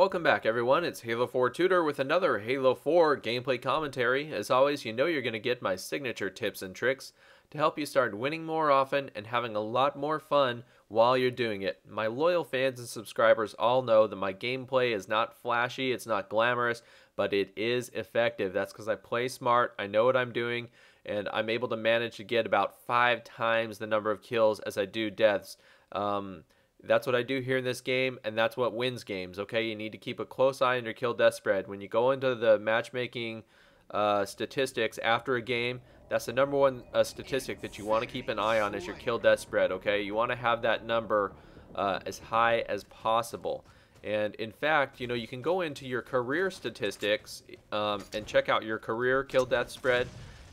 Welcome back everyone, it's Halo 4 Tutor with another Halo 4 gameplay commentary. As always, you know you're going to get my signature tips and tricks to help you start winning more often and having a lot more fun while you're doing it. My loyal fans and subscribers all know that my gameplay is not flashy, it's not glamorous, but it is effective. That's because I play smart, I know what I'm doing, and I'm able to manage to get about five times the number of kills as I do deaths. Um, that's what I do here in this game, and that's what wins games, okay? You need to keep a close eye on your kill death spread. When you go into the matchmaking uh, statistics after a game, that's the number one uh, statistic that you want to keep an eye on is your kill death spread, okay? You want to have that number uh, as high as possible. And in fact, you know, you can go into your career statistics um, and check out your career kill death spread.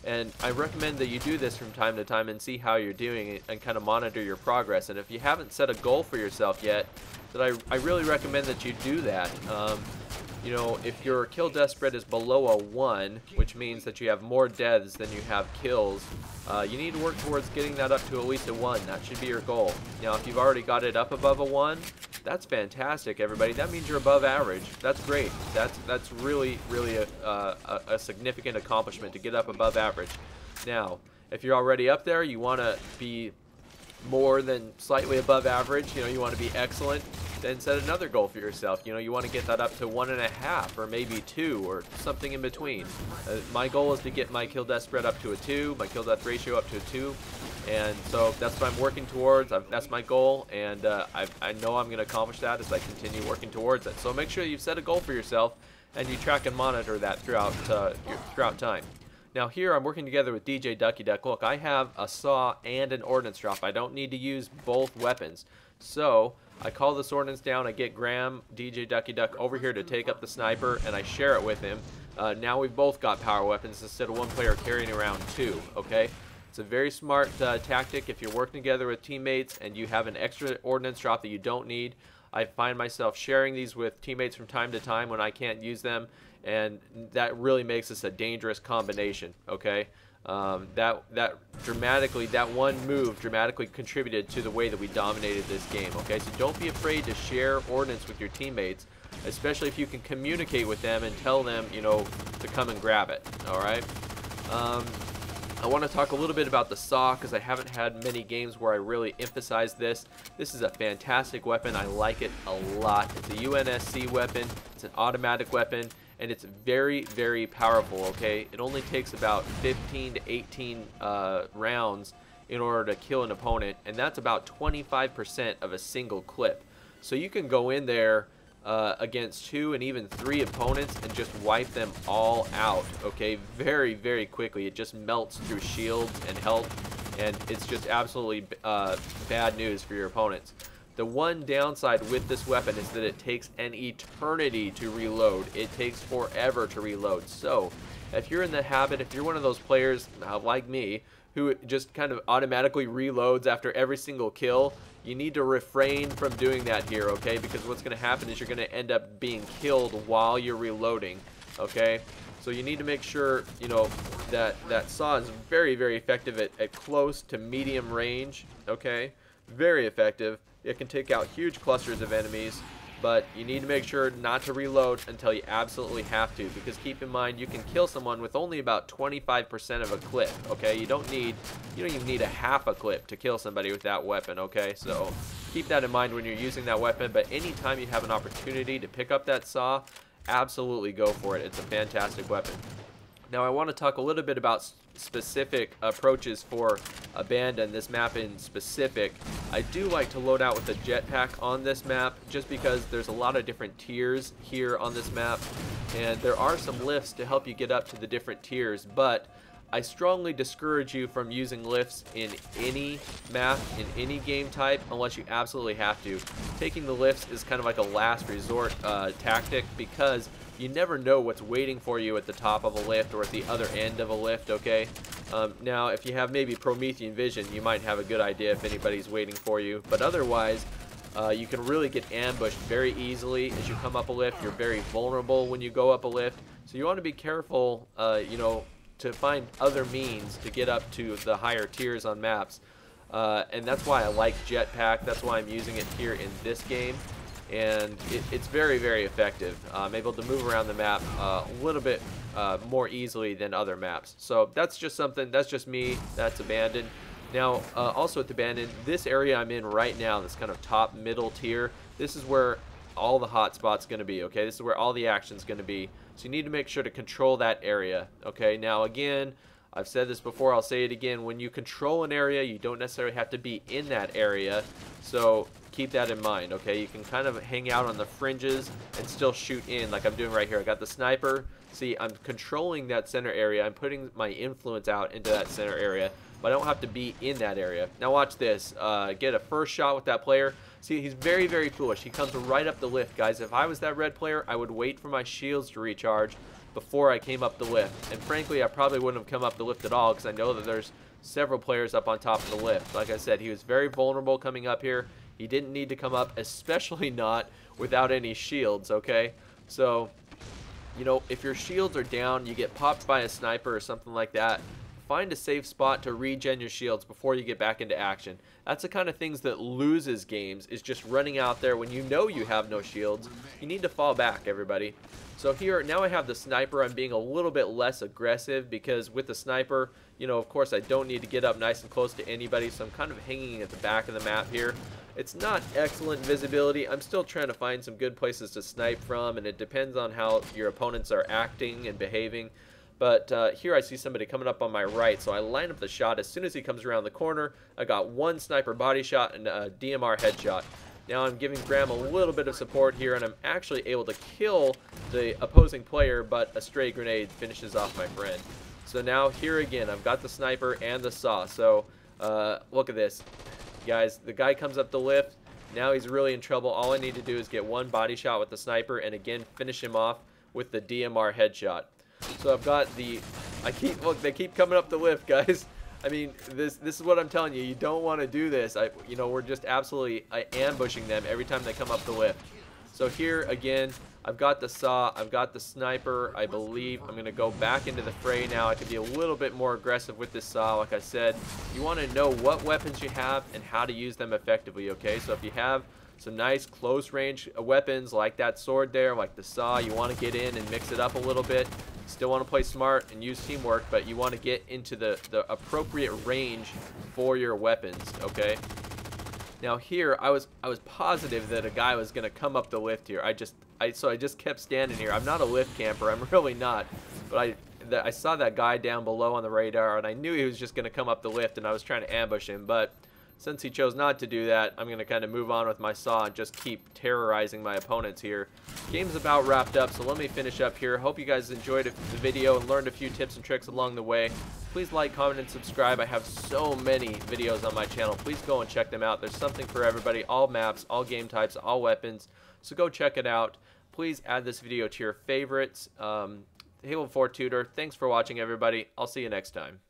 And I recommend that you do this from time to time and see how you're doing and kind of monitor your progress. And if you haven't set a goal for yourself yet, that I, I really recommend that you do that. Um, you know, if your kill death spread is below a 1, which means that you have more deaths than you have kills, uh, you need to work towards getting that up to at least a 1. That should be your goal. Now, if you've already got it up above a 1, that's fantastic, everybody. That means you're above average. That's great. That's that's really, really a, a, a significant accomplishment to get up above average. Now, if you're already up there, you want to be more than slightly above average. You know, you want to be excellent then set another goal for yourself. You know, you want to get that up to one and a half or maybe two or something in between. Uh, my goal is to get my kill death spread up to a two, my kill death ratio up to a two. And so that's what I'm working towards. I'm, that's my goal, and uh, I, I know I'm going to accomplish that as I continue working towards it. So make sure you've set a goal for yourself, and you track and monitor that throughout uh, throughout time. Now here I'm working together with DJ Ducky Duck. Look, I have a saw and an ordnance drop. I don't need to use both weapons. So I call this ordnance down, I get Graham, DJ Ducky Duck over here to take up the sniper, and I share it with him. Uh, now we've both got power weapons instead of one player carrying around two, okay? It's a very smart uh, tactic if you're working together with teammates and you have an extra ordnance drop that you don't need. I find myself sharing these with teammates from time to time when I can't use them, and that really makes this a dangerous combination, okay? Um, that that dramatically that one move dramatically contributed to the way that we dominated this game okay so don't be afraid to share ordnance with your teammates especially if you can communicate with them and tell them you know to come and grab it all right um, I want to talk a little bit about the saw because I haven't had many games where I really emphasize this. This is a fantastic weapon. I like it a lot. It's a UNSC weapon. It's an automatic weapon and it's very, very powerful, okay? It only takes about 15 to 18 uh, rounds in order to kill an opponent, and that's about 25% of a single clip. So you can go in there uh, against two and even three opponents and just wipe them all out, okay? Very, very quickly. It just melts through shields and health, and it's just absolutely uh, bad news for your opponents. The one downside with this weapon is that it takes an eternity to reload. It takes forever to reload. So, if you're in the habit, if you're one of those players uh, like me, who just kind of automatically reloads after every single kill, you need to refrain from doing that here, okay? Because what's going to happen is you're going to end up being killed while you're reloading, okay? So you need to make sure, you know, that that saw is very, very effective at, at close to medium range, okay? Very effective. It can take out huge clusters of enemies, but you need to make sure not to reload until you absolutely have to, because keep in mind, you can kill someone with only about 25% of a clip, okay? You don't need, you don't even need a half a clip to kill somebody with that weapon, okay? So keep that in mind when you're using that weapon, but anytime you have an opportunity to pick up that saw, absolutely go for it. It's a fantastic weapon. Now I want to talk a little bit about specific approaches for abandon this map in specific I do like to load out with a jetpack on this map just because there's a lot of different tiers here on this map and there are some lifts to help you get up to the different tiers but I strongly discourage you from using lifts in any map, in any game type, unless you absolutely have to. Taking the lifts is kind of like a last resort uh, tactic because you never know what's waiting for you at the top of a lift or at the other end of a lift, okay? Um, now, if you have maybe Promethean vision, you might have a good idea if anybody's waiting for you. But otherwise, uh, you can really get ambushed very easily as you come up a lift. You're very vulnerable when you go up a lift. So you want to be careful, uh, you know, to find other means to get up to the higher tiers on maps. Uh, and that's why I like Jetpack. That's why I'm using it here in this game. And it, it's very, very effective. I'm able to move around the map uh, a little bit uh, more easily than other maps. So that's just something, that's just me, that's Abandoned. Now, uh, also with Abandoned, this area I'm in right now, this kind of top middle tier, this is where all the hot spots going to be, okay? This is where all the action's going to be. So you need to make sure to control that area, okay? Now, again, I've said this before, I'll say it again. When you control an area, you don't necessarily have to be in that area. So keep that in mind, okay? You can kind of hang out on the fringes and still shoot in like I'm doing right here. I got the sniper. See, I'm controlling that center area. I'm putting my influence out into that center area, but I don't have to be in that area. Now watch this. Uh, get a first shot with that player. See, he's very, very foolish. He comes right up the lift, guys. If I was that red player, I would wait for my shields to recharge before I came up the lift. And frankly, I probably wouldn't have come up the lift at all because I know that there's several players up on top of the lift. Like I said, he was very vulnerable coming up here. He didn't need to come up, especially not without any shields, okay? So, you know, if your shields are down, you get popped by a sniper or something like that, find a safe spot to regen your shields before you get back into action. That's the kind of things that loses games, is just running out there when you know you have no shields. You need to fall back, everybody. So here, now I have the sniper. I'm being a little bit less aggressive because with the sniper, you know, of course I don't need to get up nice and close to anybody, so I'm kind of hanging at the back of the map here. It's not excellent visibility. I'm still trying to find some good places to snipe from, and it depends on how your opponents are acting and behaving. But uh, here I see somebody coming up on my right, so I line up the shot. As soon as he comes around the corner, I got one sniper body shot and a DMR headshot. Now I'm giving Graham a little bit of support here, and I'm actually able to kill the opposing player, but a stray grenade finishes off my friend. So now here again, I've got the sniper and the saw. So uh, look at this. Guys, the guy comes up the lift. Now he's really in trouble. All I need to do is get one body shot with the sniper and again finish him off with the DMR headshot. So I've got the... I keep... Look, they keep coming up the lift, guys. I mean, this this is what I'm telling you. You don't want to do this. I, you know, we're just absolutely ambushing them every time they come up the lift. So here again, I've got the saw, I've got the sniper. I believe I'm gonna go back into the fray now. I can be a little bit more aggressive with this saw. Like I said, you want to know what weapons you have and how to use them effectively. Okay, so if you have some nice close range uh, weapons like that sword there, like the saw, you want to get in and mix it up a little bit. Still want to play smart and use teamwork, but you want to get into the, the appropriate range for your weapons, okay? Now here, I was I was positive that a guy was to come up the lift here. I just I so I just kept standing here. I'm not a lift camper. I'm really not. But I the, I saw that guy down below on the radar, and I knew he was just to come up the lift, and I was trying to ambush him. But since he chose not to do that, I'm going to kind of move on with my saw and just keep terrorizing my opponents here. Game's about wrapped up, so let me finish up here. Hope you guys enjoyed the video and learned a few tips and tricks along the way. Please like, comment, and subscribe. I have so many videos on my channel. Please go and check them out. There's something for everybody. All maps, all game types, all weapons. So go check it out. Please add this video to your favorites. Um, Halo 4 Tutor. Thanks for watching, everybody. I'll see you next time.